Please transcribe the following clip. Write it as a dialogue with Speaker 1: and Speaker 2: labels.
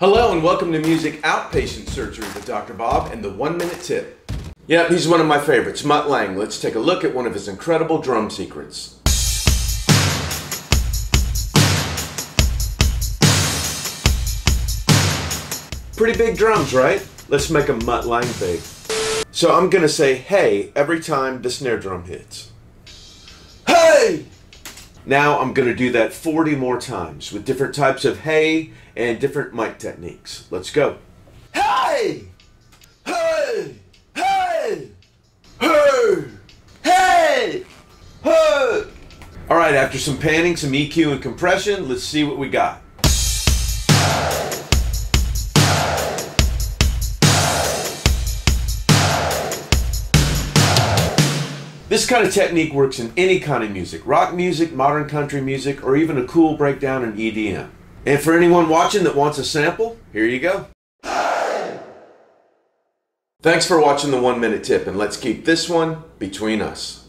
Speaker 1: Hello and welcome to Music Outpatient Surgery with Dr. Bob and the One Minute Tip. Yep, he's one of my favorites, Mutt Lange. Let's take a look at one of his incredible drum secrets. Pretty big drums, right? Let's make a Mutt Lange big. So I'm gonna say hey every time the snare drum hits. Hey! Now I'm going to do that 40 more times with different types of hey and different mic techniques. Let's go. Hey! Hey! Hey! Hey! Hey! Hey! All right, after some panning, some EQ and compression, let's see what we got. This kind of technique works in any kind of music rock music, modern country music, or even a cool breakdown in EDM. And for anyone watching that wants a sample, here you go. Thanks for watching the one minute tip, and let's keep this one between us.